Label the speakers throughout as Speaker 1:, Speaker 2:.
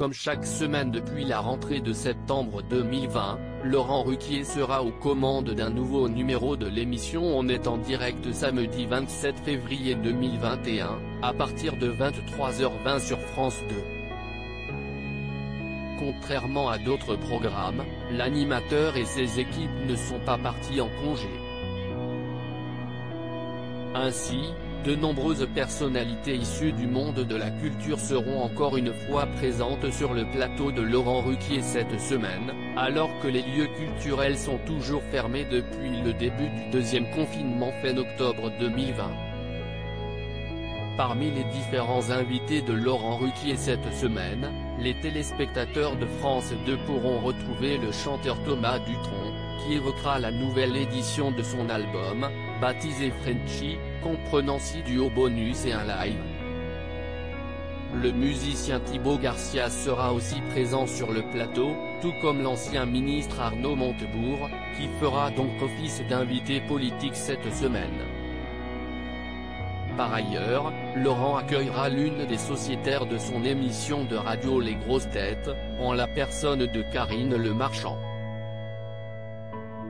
Speaker 1: Comme chaque semaine depuis la rentrée de septembre 2020, Laurent Ruquier sera aux commandes d'un nouveau numéro de l'émission On est en direct samedi 27 février 2021, à partir de 23h20 sur France 2. Contrairement à d'autres programmes, l'animateur et ses équipes ne sont pas partis en congé. Ainsi, de nombreuses personnalités issues du monde de la culture seront encore une fois présentes sur le plateau de Laurent Ruquier cette semaine, alors que les lieux culturels sont toujours fermés depuis le début du deuxième confinement fin octobre 2020. Parmi les différents invités de Laurent Ruquier cette semaine, les téléspectateurs de France 2 pourront retrouver le chanteur Thomas Dutronc, qui évoquera la nouvelle édition de son album, baptisé Frenchy, comprenant six duos bonus et un live. Le musicien Thibaut Garcia sera aussi présent sur le plateau, tout comme l'ancien ministre Arnaud Montebourg, qui fera donc office d'invité politique cette semaine. Par ailleurs, Laurent accueillera l'une des sociétaires de son émission de radio Les Grosses Têtes, en la personne de Karine Le Marchand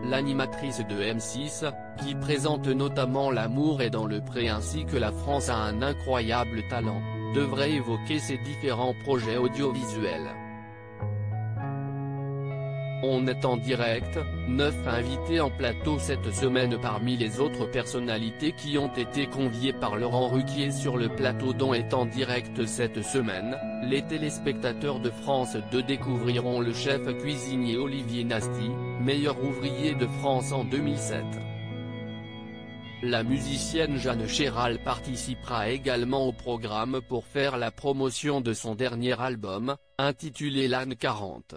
Speaker 1: l'animatrice de M6, qui présente notamment L'amour est dans le pré ainsi que La France a un incroyable talent, devrait évoquer ses différents projets audiovisuels. On est en direct, neuf invités en plateau cette semaine parmi les autres personnalités qui ont été conviées par Laurent Ruquier sur le plateau dont est en direct cette semaine, les téléspectateurs de France 2 découvriront le chef cuisinier Olivier Nasty, meilleur ouvrier de France en 2007. La musicienne Jeanne Chéral participera également au programme pour faire la promotion de son dernier album, intitulé L'âne 40.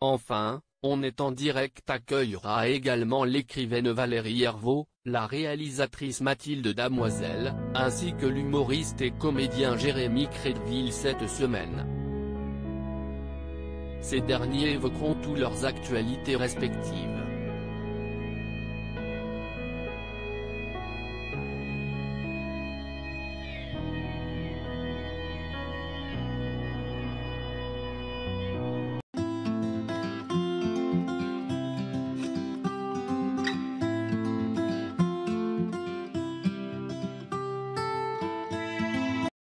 Speaker 1: Enfin, On est en direct accueillera également l'écrivaine Valérie Hervaux, la réalisatrice Mathilde Damoiselle, ainsi que l'humoriste et comédien Jérémy Crédville cette semaine. Ces derniers évoqueront tous leurs actualités respectives.